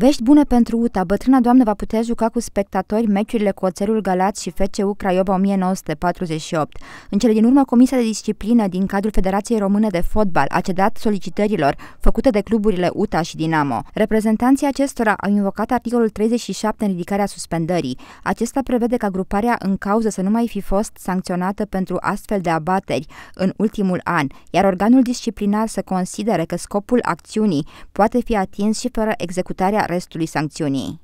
Vești bune pentru UTA. Bătrâna doamnă va putea juca cu spectatori meciurile cu Oțelul Galați și FCU Craiova 1948. În cele din urmă, Comisia de Disciplină din cadrul Federației Române de Fotbal a cedat solicitărilor făcute de cluburile UTA și Dinamo. Reprezentanții acestora au invocat articolul 37 în ridicarea suspendării. Acesta prevede ca gruparea în cauză să nu mai fi fost sancționată pentru astfel de abateri în ultimul an, iar organul disciplinar să considere că scopul acțiunii poate fi atins și fără executarea restului sancțiunii.